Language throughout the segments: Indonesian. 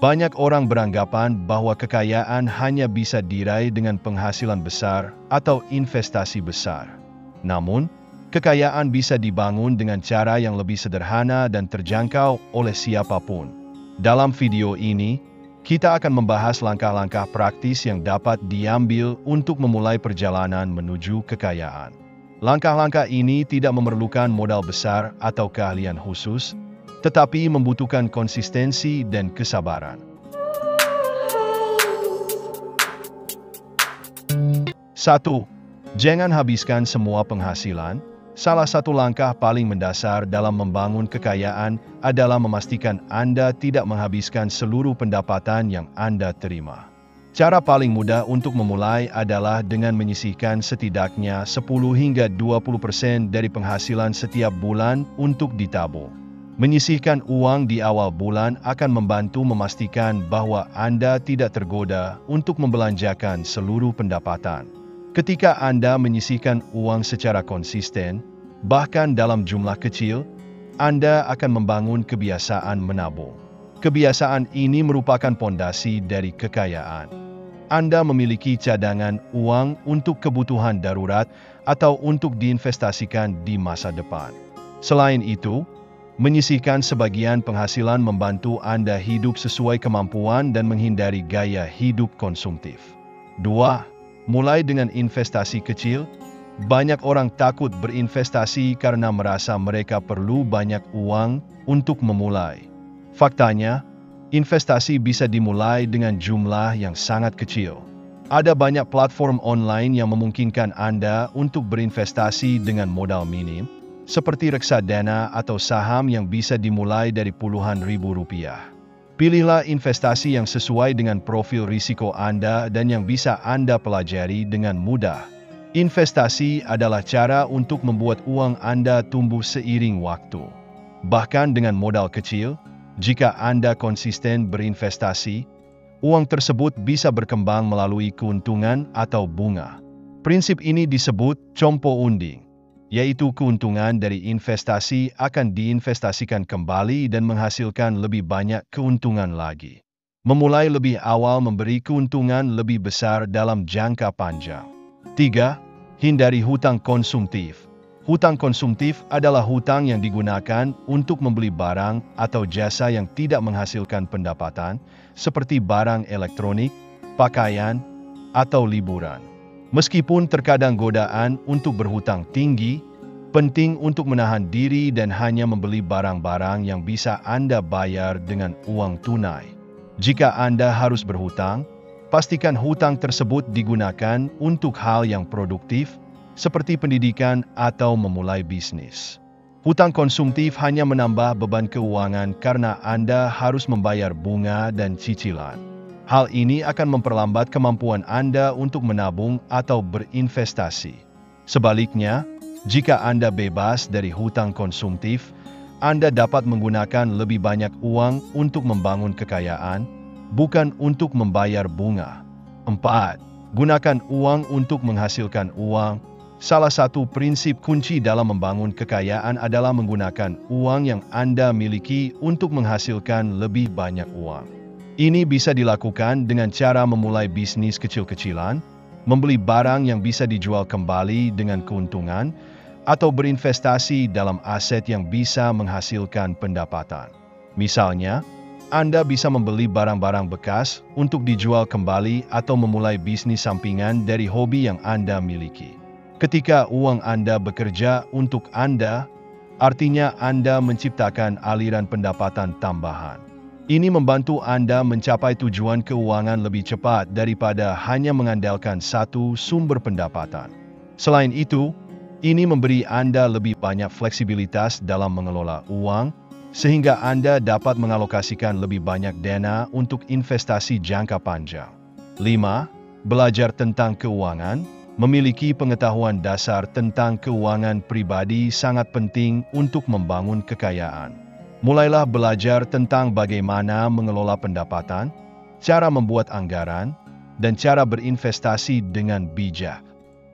Banyak orang beranggapan bahwa kekayaan hanya bisa diraih dengan penghasilan besar atau investasi besar. Namun, kekayaan bisa dibangun dengan cara yang lebih sederhana dan terjangkau oleh siapa pun. Dalam video ini, kita akan membahas langkah-langkah praktis yang dapat diambil untuk memulai perjalanan menuju kekayaan. Langkah-langkah ini tidak memerlukan modal besar atau keahlian khusus, tetapi membutuhkan konsistensi dan kesabaran. Satu, jangan habiskan semua penghasilan. Salah satu langkah paling mendasar dalam membangun kekayaan adalah memastikan Anda tidak menghabiskan seluruh pendapatan yang Anda terima. Cara paling mudah untuk memulai adalah dengan menyisihkan setidaknya 10 hingga 20% dari penghasilan setiap bulan untuk ditabung. Menyisihkan uang di awal bulan akan membantu memastikan bahwa Anda tidak tergoda untuk membelanjakan seluruh pendapatan. Ketika Anda menyisihkan uang secara konsisten, bahkan dalam jumlah kecil, Anda akan membangun kebiasaan menabung. Kebiasaan ini merupakan pondasi dari kekayaan. Anda memiliki cadangan uang untuk kebutuhan darurat atau untuk diinvestasikan di masa depan. Selain itu, Menyisihkan sebagian penghasilan membantu Anda hidup sesuai kemampuan dan menghindari gaya hidup konsumtif. 2. Mulai dengan investasi kecil. Banyak orang takut berinvestasi karena merasa mereka perlu banyak uang untuk memulai. Faktanya, investasi bisa dimulai dengan jumlah yang sangat kecil. Ada banyak platform online yang memungkinkan Anda untuk berinvestasi dengan modal minim, seperti reksadana atau saham yang bisa dimulai dari puluhan ribu rupiah. Pilihlah investasi yang sesuai dengan profil risiko Anda dan yang bisa Anda pelajari dengan mudah. Investasi adalah cara untuk membuat uang Anda tumbuh seiring waktu. Bahkan dengan modal kecil, jika Anda konsisten berinvestasi, uang tersebut bisa berkembang melalui keuntungan atau bunga. Prinsip ini disebut compo unding yaitu keuntungan dari investasi akan diinvestasikan kembali dan menghasilkan lebih banyak keuntungan lagi. Memulai lebih awal memberi keuntungan lebih besar dalam jangka panjang. 3. Hindari hutang konsumtif. Hutang konsumtif adalah hutang yang digunakan untuk membeli barang atau jasa yang tidak menghasilkan pendapatan, seperti barang elektronik, pakaian, atau liburan. Meskipun terkadang godaan untuk berhutang tinggi, penting untuk menahan diri dan hanya membeli barang-barang yang bisa Anda bayar dengan uang tunai. Jika Anda harus berhutang, pastikan hutang tersebut digunakan untuk hal yang produktif, seperti pendidikan atau memulai bisnis. Hutang konsumtif hanya menambah beban keuangan karena Anda harus membayar bunga dan cicilan. Hal ini akan memperlambat kemampuan Anda untuk menabung atau berinvestasi. Sebaliknya, jika Anda bebas dari hutang konsumtif, Anda dapat menggunakan lebih banyak uang untuk membangun kekayaan, bukan untuk membayar bunga. 4. Gunakan uang untuk menghasilkan uang. Salah satu prinsip kunci dalam membangun kekayaan adalah menggunakan uang yang Anda miliki untuk menghasilkan lebih banyak uang. Ini bisa dilakukan dengan cara memulai bisnis kecil-kecilan, membeli barang yang bisa dijual kembali dengan keuntungan, atau berinvestasi dalam aset yang bisa menghasilkan pendapatan. Misalnya, Anda bisa membeli barang-barang bekas untuk dijual kembali atau memulai bisnis sampingan dari hobi yang Anda miliki. Ketika uang Anda bekerja untuk Anda, artinya Anda menciptakan aliran pendapatan tambahan. Ini membantu Anda mencapai tujuan keuangan lebih cepat daripada hanya mengandalkan satu sumber pendapatan. Selain itu, ini memberi Anda lebih banyak fleksibilitas dalam mengelola uang, sehingga Anda dapat mengalokasikan lebih banyak dana untuk investasi jangka panjang. 5. Belajar tentang keuangan Memiliki pengetahuan dasar tentang keuangan pribadi sangat penting untuk membangun kekayaan. Mulailah belajar tentang bagaimana mengelola pendapatan, cara membuat anggaran, dan cara berinvestasi dengan bijak.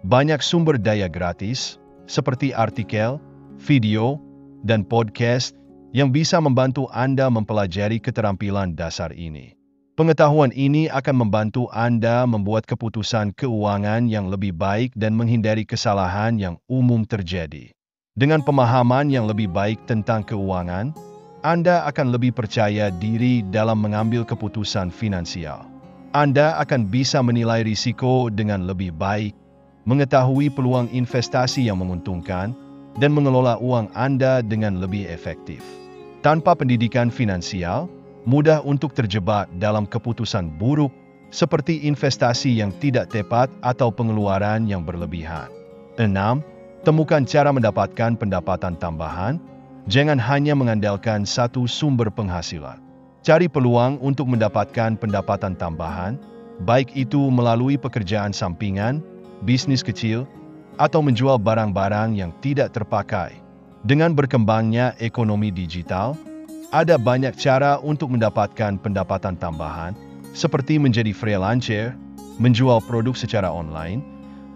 Banyak sumber daya gratis, seperti artikel, video, dan podcast yang bisa membantu Anda mempelajari keterampilan dasar ini. Pengetahuan ini akan membantu Anda membuat keputusan keuangan yang lebih baik dan menghindari kesalahan yang umum terjadi. Dengan pemahaman yang lebih baik tentang keuangan, Anda akan lebih percaya diri dalam mengambil keputusan finansial. Anda akan bisa menilai risiko dengan lebih baik, mengetahui peluang investasi yang menguntungkan, dan mengelola uang Anda dengan lebih efektif. Tanpa pendidikan finansial, mudah untuk terjebak dalam keputusan buruk seperti investasi yang tidak tepat atau pengeluaran yang berlebihan. 6. Temukan cara mendapatkan pendapatan tambahan. Jangan hanya mengandalkan satu sumber penghasilan. Cari peluang untuk mendapatkan pendapatan tambahan, baik itu melalui pekerjaan sampingan, bisnis kecil, atau menjual barang-barang yang tidak terpakai. Dengan berkembangnya ekonomi digital, ada banyak cara untuk mendapatkan pendapatan tambahan, seperti menjadi freelancer, menjual produk secara online,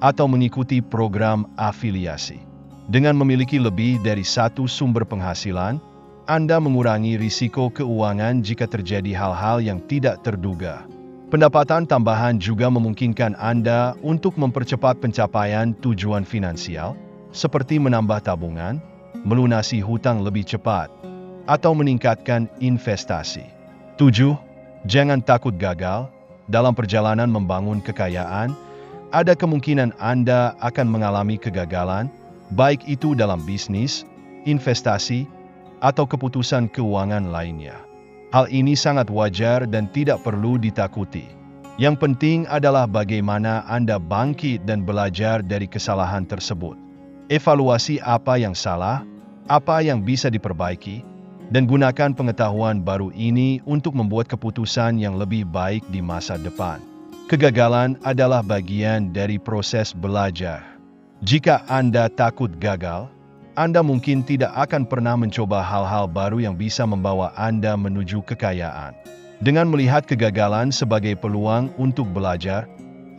atau mengikuti program afiliasi. Dengan memiliki lebih dari satu sumber penghasilan, Anda mengurangi risiko keuangan jika terjadi hal-hal yang tidak terduga. Pendapatan tambahan juga memungkinkan Anda untuk mempercepat pencapaian tujuan finansial, seperti menambah tabungan, melunasi hutang lebih cepat, atau meningkatkan investasi. 7. Jangan takut gagal. Dalam perjalanan membangun kekayaan, ada kemungkinan Anda akan mengalami kegagalan, baik itu dalam bisnis, investasi, atau keputusan keuangan lainnya. Hal ini sangat wajar dan tidak perlu ditakuti. Yang penting adalah bagaimana Anda bangkit dan belajar dari kesalahan tersebut. Evaluasi apa yang salah, apa yang bisa diperbaiki, dan gunakan pengetahuan baru ini untuk membuat keputusan yang lebih baik di masa depan. Kegagalan adalah bagian dari proses belajar. Jika Anda takut gagal, Anda mungkin tidak akan pernah mencoba hal-hal baru yang bisa membawa Anda menuju kekayaan. Dengan melihat kegagalan sebagai peluang untuk belajar,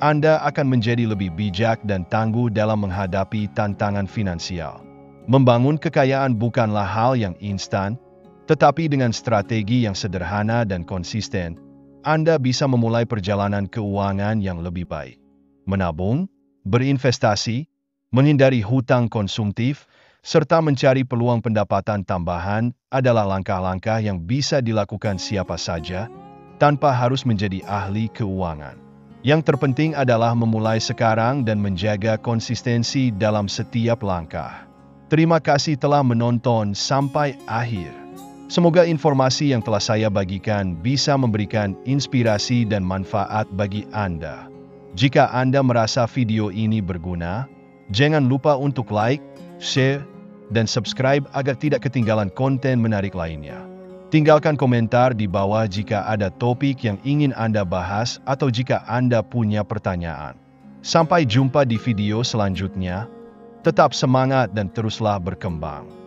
Anda akan menjadi lebih bijak dan tangguh dalam menghadapi tantangan finansial. Membangun kekayaan bukanlah hal yang instan, tetapi dengan strategi yang sederhana dan konsisten, Anda bisa memulai perjalanan keuangan yang lebih baik. Menabung, berinvestasi, menghindari hutang konsumtif, serta mencari peluang pendapatan tambahan adalah langkah-langkah yang bisa dilakukan siapa saja tanpa harus menjadi ahli keuangan. Yang terpenting adalah memulai sekarang dan menjaga konsistensi dalam setiap langkah. Terima kasih telah menonton sampai akhir. Semoga informasi yang telah saya bagikan bisa memberikan inspirasi dan manfaat bagi Anda. Jika Anda merasa video ini berguna, jangan lupa untuk like, share, dan subscribe agar tidak ketinggalan konten menarik lainnya. Tinggalkan komentar di bawah jika ada topik yang ingin Anda bahas atau jika Anda punya pertanyaan. Sampai jumpa di video selanjutnya. Tetap semangat dan teruslah berkembang.